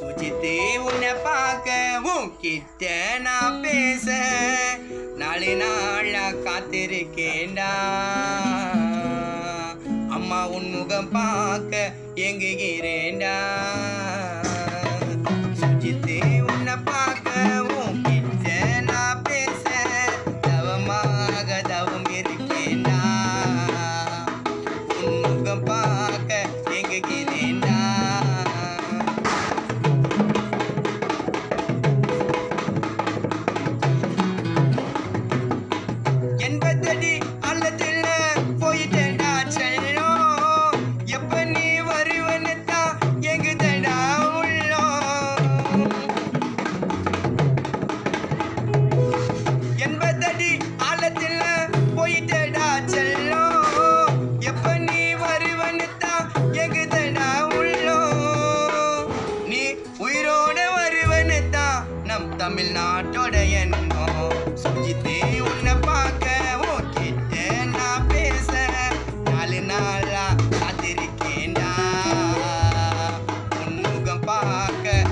சுஜித்து உன்னை பார்க்க உன்கிட்ட நான் பேச. நாலு நாளா காத்திருக்கேன்டா. அம்மா உன் முகம் பார்க்க எங்குகிறேண்டா தமிழ்நாட்டோட எண்ணம் சுஜித்தே உன்னை பார்க்க உன்கிட்ட நான் பேச நாலு நாளா காத்திருக்கேன்டா. பார்க்க